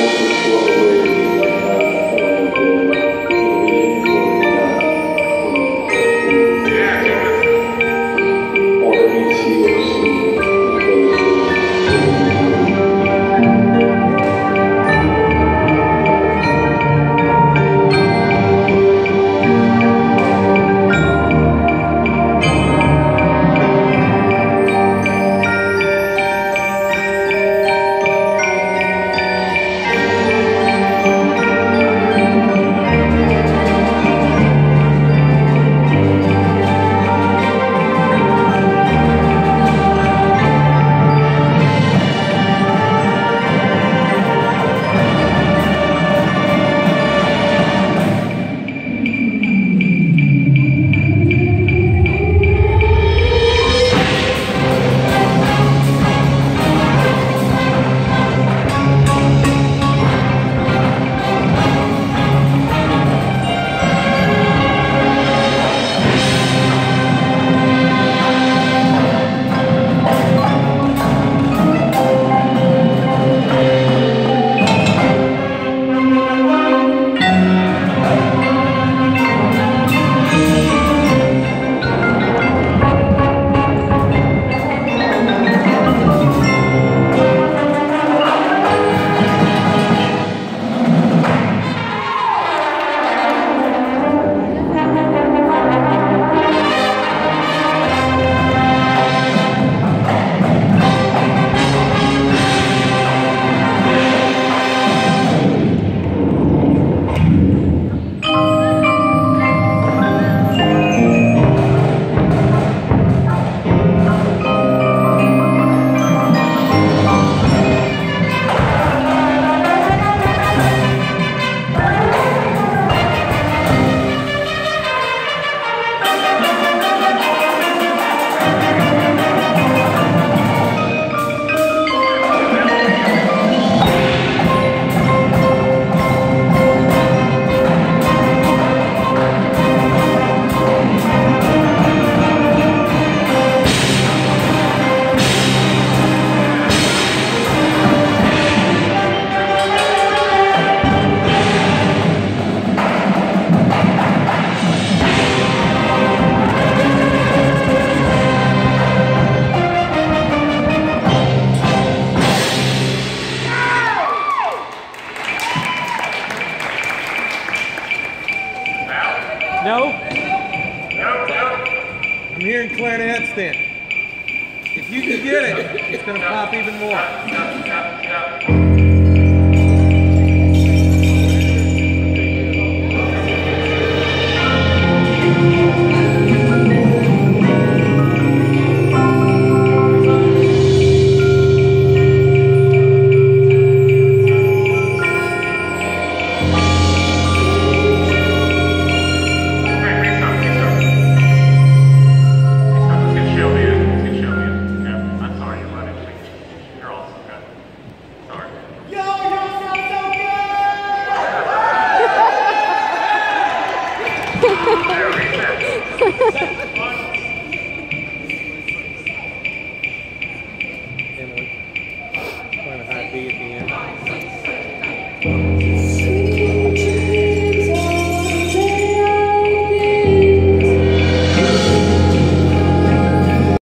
open to other. No? No, no. I'm hearing clarinet stint. If you can get it, it's going to pop even more.